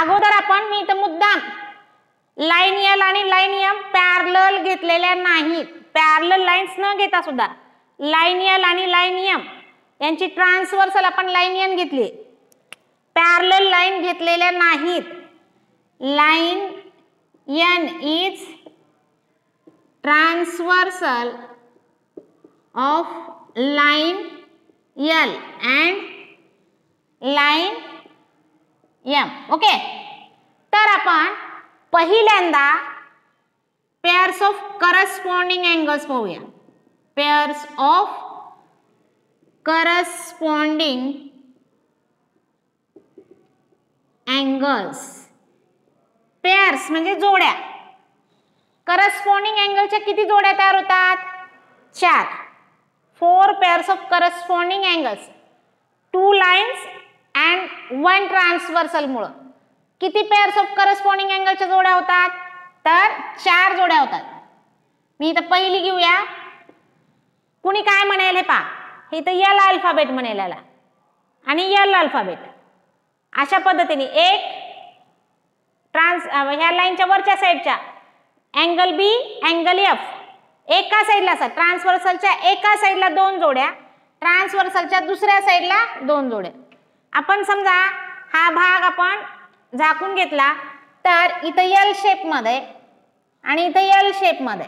अगोदर आपण मी इथं मुद्दाम लाईन यल आणि लाईन एम पॅरल घेतलेल्या नाहीत. पॅरल लाईन्स न घेता सुद्धा लाईन यल आणि लाईन एम यांची ट्रान्सवर्सल आपण लाईन एन घेतली. पॅरल लाईन घेतलेल्या नाहीत. Line N is transversal of line L and line M okay तर आपण पहिल्यांदा पेअर्स ऑफ करस्पॉन्डिंग अँगल्स पाहूया. Pairs of corresponding angles pairs म्हणजे जोड्या. करस्पॉन्डिंग अँगलच्या किती जोड्या तयार होतात? चार. Four pairs of corresponding angles two lines and one ट्रान्सवर्सलमुळं किती पेअर्स ऑफ करस्पॉन्डिंग अँगलच्या जोड्या होतात? तर चार जोड्या होतात. मी इथं पहिली घेऊया. कुणी काय म्हणायला हे पा हे इथं यल अल्फाबेट म्हणायला आणि यल अल्फाबेट अशा पद्धतीने एक ट्रान्स ह्या लाईनच्या वरच्या साईडच्या अँगल बी अँगल एफ एका साईडला असतात ट्रान्सवर्सलच्या एका साईडला दोन जोड्या ट्रान्सवर्सलच्या दुसऱ्या साईडला दोन जोड्या. आपण समजा हा भाग आपण झाकून घेतला तर इथं यल शेपमध्ये आणि इथं यल शेपमध्ये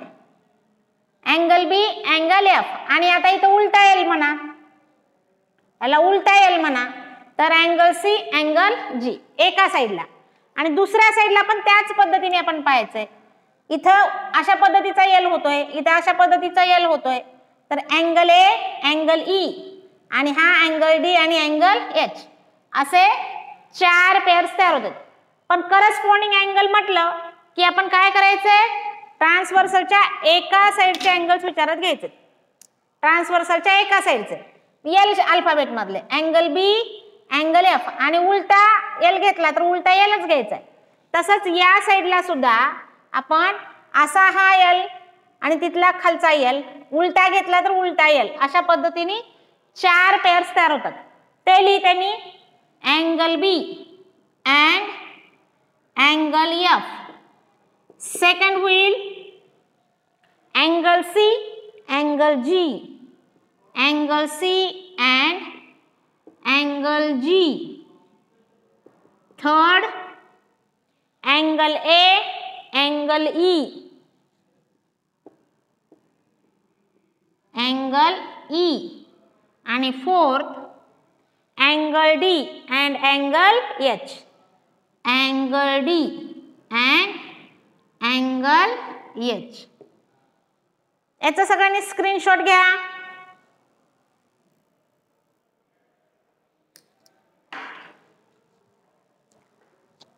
अँगल बी अँगल एफ आणि आता इथं उलटा यल म्हणा. याला उलटा यल म्हणा. तर अँगल सी अँगल जी एका साईडला आणि दुसऱ्या साईडला पण त्याच पद्धतीने आपण पाहायचंय. इथं अशा पद्धतीचा एल होतोय इथं अशा पद्धतीचा एल होतोय. तर अँगल ए अँगल ई आणि हा अँगल डी आणि अँगल एच असे चार पेअर्स तयार होतात. पण करस्पॉन्डिंग अँगल म्हटलं की आपण काय करायचंय ट्रान्सवर्सलच्या एका साईडचे अँगल्स विचारात घ्यायचे. ट्रान्सवर्सलच्या एका साईडचे एल अल्फाबेट मधले. अँगल बी अँगल एफ आणि उलटा एल घेतला तर उलटा एलच घ्यायचा आहे. तसंच या साईडला सुद्धा आपण असा हा एल आणि तिथला खालचा एल उलटा घेतला तर उलटा एल अशा पद्धतीने चार पेअर्स तयार होतात. ते त्यांनी मी angle B and angle F. Second wheel angle C angle G. Angle C and angle G. Third angle A angle E. Angle E. आणि angle angle D and angle Angle angle D and angle H याचा सगळ्यांनी screenshot घ्या.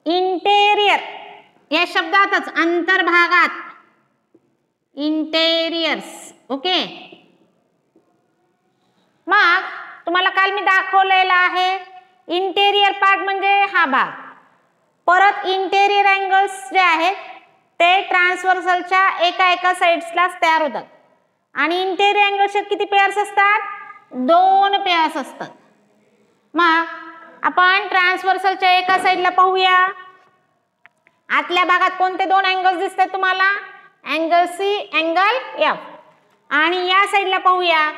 Interior या शब्दातच अंतर्भागात. इंटेरियर्स okay मग तुम्हाला काल मी दाखवलेला आहे. इंटेरियर पार्ट म्हणजे हा भाग. परत इंटेरियर अँगल्स जे आहेत ते ट्रान्सवर्सलच्या एका एका साईड्सलाच तयार होतात. आणि इंटेरियर अँगल्सचे किती पेअर्स असतात? दोन पेअर्स असतात. मग आपण ट्रान्सवर्सलच्या एका साईडला पाहूया. आतल्या भागात कोणते दोन अँगल्स दिसतात तुम्हाला? अँगल सी अँगल एफ आणि या साईडला पाहूया.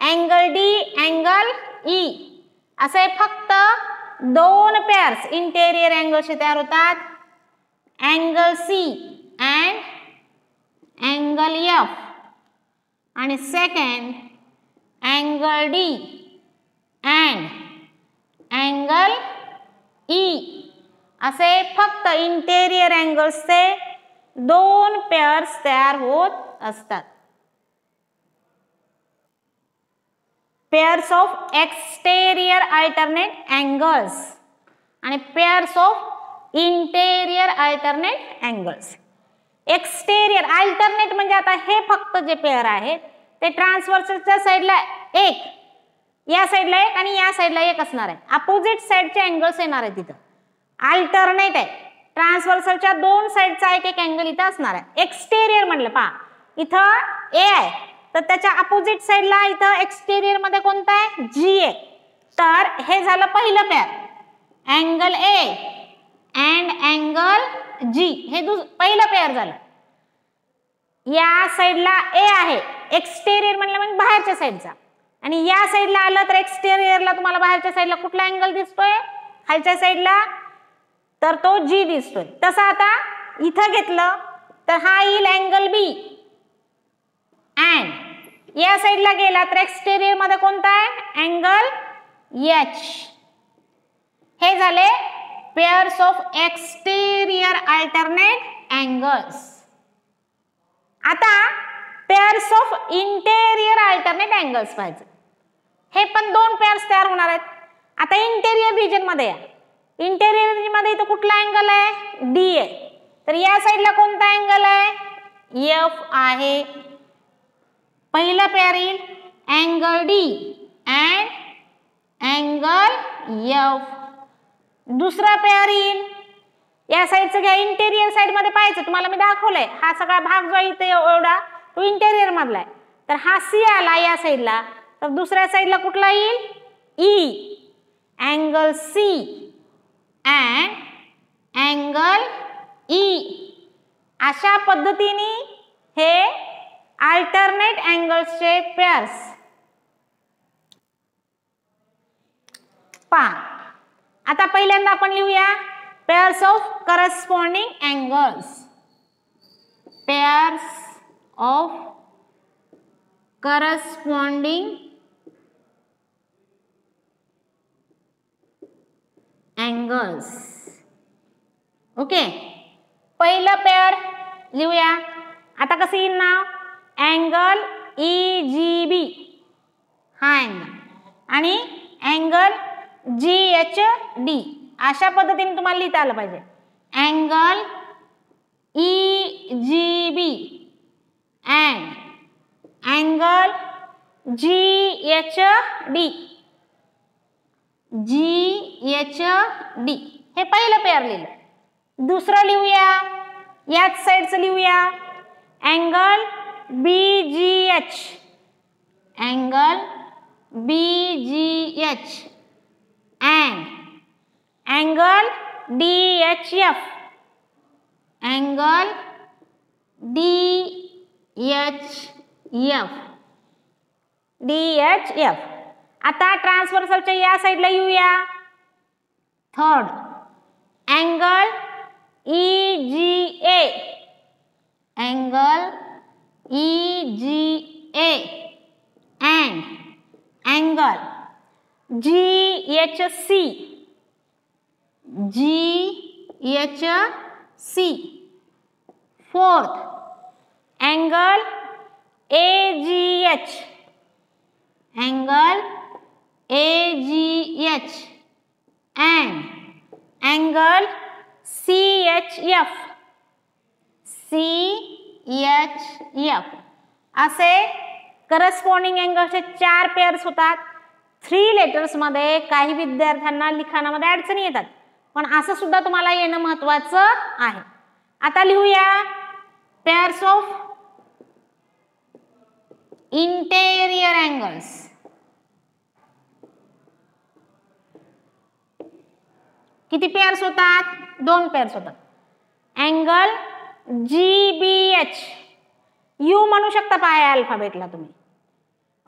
अँगल डी अँगल ई असे फक्त दोन पेअर्स इंटेरियर अँगलचे तयार होतात. Angle C and angle F आणि second angle D and angle E असे फक्त इंटेरियर अँगल्सचे दोन पेअर्स तयार होत असतात. Pairs of exterior alternate angles आणि pairs of interior alternate angles exterior alternate म्हणजे आता हे फक्त जे पेअर आहे ते ट्रान्सवर्सच्या साईडला एक या साईडला एक आणि या साईडला एक असणार आहे. अपोजिट साईडचे अँगल्स येणार आहे तिथं अल्टरनेट आहे. ट्रान्सवर्सलच्या दोन साईडचा एक एक अँगल इथं असणार आहे. एक्सटेरियर म्हणलं पहा. इथं ए आहे. तर त्याच्या अपोजिट साईडला इथं एक्सटेरियरमध्ये कोणतं आहे? जी ए तर हे झालं पहिलं pair angle A and angle G हे दुस पहिलं पेअर झालं. या साईडला ए आहे. एक्सटेरियर म्हणलं म्हणजे बाहेरच्या साईडचा आणि या साईडला आलं तर एक्सटेरियरला तुम्हाला बाहेरच्या साईडला कुठला अँगल दिसतोय? खालच्या साईडला तर तो जी दिसतोय. तसं आता इथं घेतलं तर हा येईल अँगल बी या साईडला गेला तर एक्सटेरियरमध्ये कोणता आहे? अँगल एच हे झाले pairs of exterior alternate angles आता pairs of interior alternate angles पाहिजे हे पण दोन पेअर्स तयार होणार आहेत. आता इंटेरियर रिजनमध्ये या. इंटेरियर रिजनमध्ये इथं कुठला अँगल आहे? डी आहे तर या साईडला कोणता अँगल आहे? एफ आहे. पहिलं पेअर येईल. Angle D and angle F दुसरा पेअर येईल. या साईडचं घ्या इंटेरियर साईडमध्ये पाहायचं. तुम्हाला मी दाखवलंय. हा सगळा भाग जो इथे एवढा तो इंटेरियर मधला आहे. तर हा सी आला या साईडला तर दुसऱ्या साईडला कुठला येईल? E angle C and angle E अशा पद्धतीने हे अल्टरनेट अँगल्सचे पेअर्स पहा. आता पहिल्यांदा आपण लिहूया. Pairs of corresponding angles pairs of corresponding angles okay पहिलं पेअर लिहूया. आता कसं येईल नाव? अँगल ई जी बी हा अँगल. आणि अँगल जी एच डी अशा पद्धतीने तुम्हाला लिहिता आलं पाहिजे. Angle E G B and angle G H D G H D हे पहिलं पेअर लिहिलं. दुसरं लिहूया. याच साईडचं लिहूया. Angle B G H angle B G H and angle D H F angle D H F D H F आता ट्रान्सवर्सलच्या या साईडला येऊया. Third angle E G A angle E G A and angle G H C G H C fourth angle A G H angle A G H and angle C H F C H F असे corresponding अँगलचे चार pairs होतात. Three लेटर्समध्ये काही विद्यार्थ्यांना लिखाणामध्ये अडचणी येतात. पण असं सुद्धा तुम्हाला येणं महत्वाचं आहे. आता लिहूया. पेअर्स ऑफ इंटेरियर अँगल्स किती पेअर्स होतात? दोन पेअर्स होतात. Angle G B H U म्हणू शकता पाय अल्फाबेटला तुम्ही.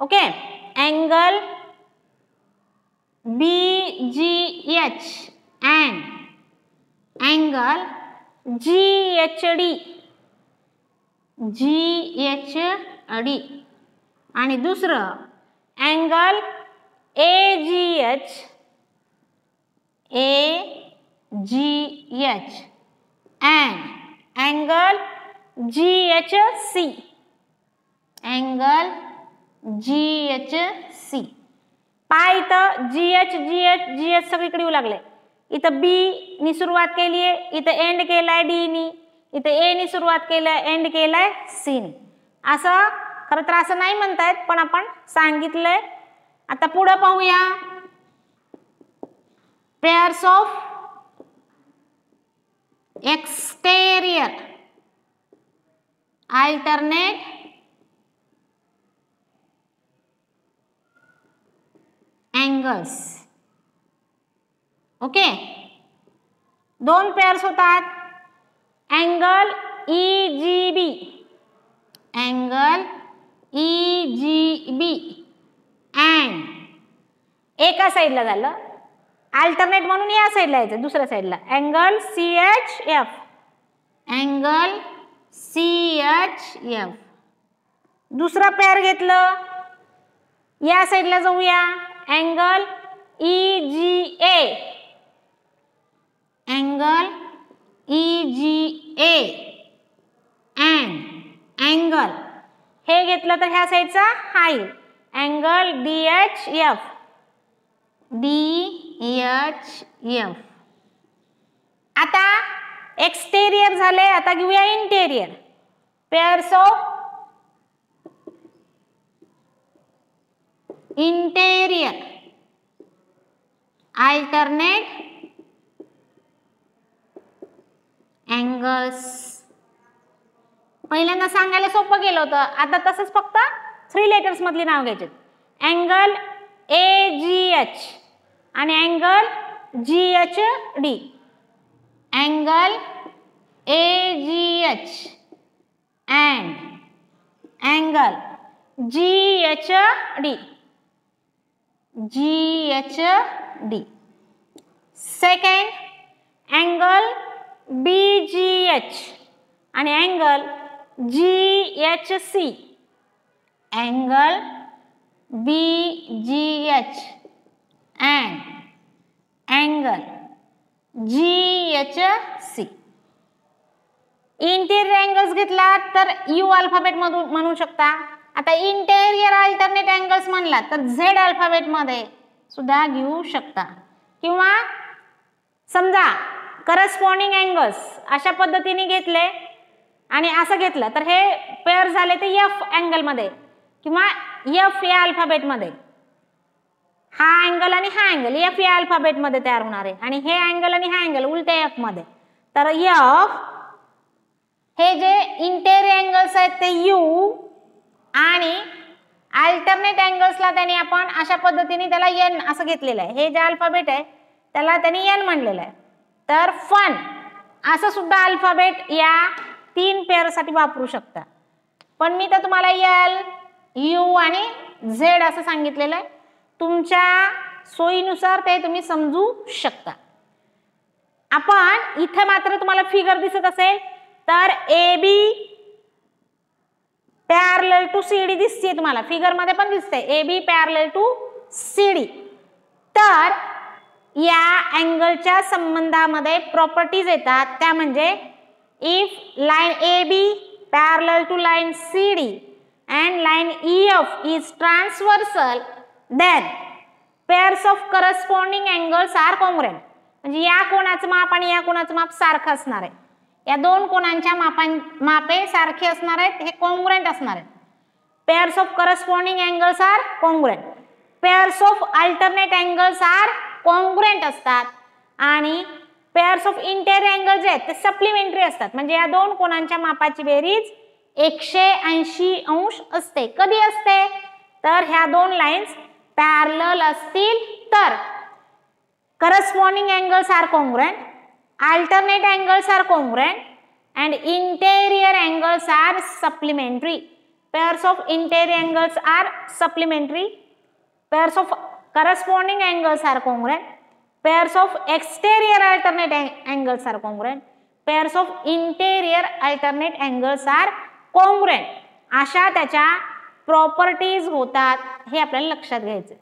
Okay angle B G H and angle G H D G H D आणि दुसरं angle A G H A G H angle G H C angle G H C पहा इथं G H G H G H सगळीकडे येऊ लागले. इथं बी नी सुरुवात केली आहे इथं एंड केलाय डी नी. इथं ए नी सुरुवात केलाय एंड केलाय सी नी. असं खरं तर असं नाही म्हणतायत पण आपण सांगितलंय. आता पुढं पाहूया. Pairs of ex exterior alternate. Angles. Okay. दोन पेअर्स होतात. Angle E G B angle E G B and एका साईडला झालं. अल्टरनेट म्हणून या साईडला यायचं दुसऱ्या साईडला angle C H F angle C H F दुसरं पेअर घेतलं. या साईडला जाऊया. Angle E G A angle E G A and angle हे घेतलं तर ह्या साईडचा हा angle D H F D H F आता एक्सटेरियर झाले आता घेऊया interior pairs of interior alternate angles पहिल्यांदा सांगायला सोपं गेलं होतं. आता तसंच फक्त थ्री लेटर्स मधली नाव घ्यायचे अँगल ए जी एच आणि angle G H D angle A G H and angle G H D G H D second angle B G H angle G H C angle B G H and angle G H C interior angles घेतला तर you alphabet मधून म्हणू शकता. आता interior alternate angles म्हणला तर Z अल्फाबेटमध्ये सुद्धा घेऊ शकता. किंवा समजा करस्पॉन्डिंग अँगल्स अशा पद्धतीने घेतले आणि असं घेतलं तर हे पेअर झाले ते एफ अँगलमध्ये किंवा एफ या अल्फाबेटमध्ये हा अँगल आणि हा अँगल एफ या अल्फाबेटमध्ये तयार होणार आहे. आणि हे अँगल आणि हा अँगल उलट्या एफमध्ये. तर एफ हे जे इंटेरियर अँगल्स आहेत ते यू आणि अल्टरनेट अँगल्सला त्यांनी आपण अशा पद्धतीने त्याला एन असं घेतलेलं आहे. हे जे अल्फाबेट आहे त्याला त्यांनी एन म्हणलेलं आहे. तर फन असं सुद्धा अल्फाबेट या तीन पेअरसाठी वापरू शकता. पण मी तर तुम्हाला एल यू आणि झेड असं सांगितलेलं आहे. तुमच्या सोयीनुसार ते तुम्ही समजू शकता. आपण इथे मात्र तुम्हाला फिगर दिसत असेल तर A B parallel to C D दिसते तुम्हाला. फिगरमध्ये पण दिसते A B parallel to C D तर या अँगलच्या संबंधामध्ये प्रॉपर्टीज येतात. त्या म्हणजे if line A B parallel to line C D and line E F is transversal then pairs of corresponding angles are congruent म्हणजे या कोणाचं माप आणि या कोणाचं माप सारखं असणार आहे. या दोन कोणांच्या मापां मापे सारखे असणार आहेत हे कॉंग्रेंट असणार आहेत. Pairs of corresponding angles are congruent pairs of alternate angles are congruent असतात. आणि पेअर्स ऑफ इंटेरियर अँगल जे आहेत ते सप्लिमेंटरी असतात. म्हणजे या दोन कोणांच्या मापाची बेरीज एकशे ऐंशी अंश असते. कधी असते? तर ह्या दोन लाईन्स पॅरल असतील तर corresponding angles are congruent alternate angles are congruent and interior angles are supplementary. Pairs of interior angles are supplementary. Pairs of corresponding angles are congruent pairs of exterior alternate angles are congruent pairs of interior alternate angles are congruent अशा त्याच्या properties होतात हे आपल्याला लक्षात घ्यायचं